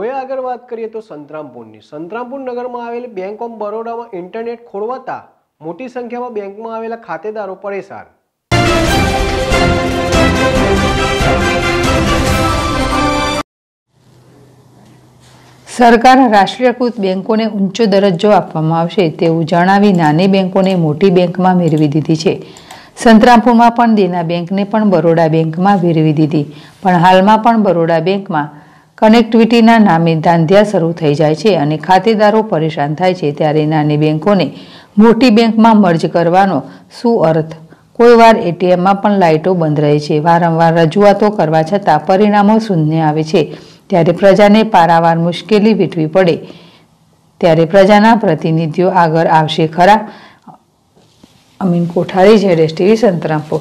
હવે આગળ વાત કરીએ તો સંતરામપુરની. સંતરામપુર નગરમાં આવેલી બેંક ઓફ બરોડામાં ઇન્ટરનેટ ખોરવાતા મોટી સંખ્યામાં બેંકમાં આવેલા ખાતેદારો પરેશાન. સરકાર રાષ્ટ્રીયકૃત બેંકોને ઊંચો દરજ્જો આપવામાં આવશે તેવું જણાવી નાની બેંકોને મોટી બેંકમાં મેળવી દીધી છે. સંતરામપુરમાં પણ દેના બેંકને પણ બરોડા બેંકમાં ફેરવી દીધી. પણ હાલમાં પણ બરોડા બેંકમાં કનેક્ટિવિટીના નામે ધાંધ્યા શરૂ થઈ જાય છે અને ખાતેદારો પરેશાન થાય છે ત્યારે નાની બેંકોને મોટી બેંકમાં મર્જ કરવાનો શું અર્થ? કોઈ વાર એટીએમમાં પણ લાઇટો બંધ રહે છે. વારંવાર રજૂઆતો કરવા છતાં પરિણામો શૂન્ય આવે છે. ત્યારે પ્રજાને પારાવાર મુશ્કેલી વેઠવી પડે. ત્યારે પ્રજાના પ્રતિનિધિઓ આગળ આવશે ખરા? અમીન કોઠારી, જેડેશ ટીવી, સંતરામપુર.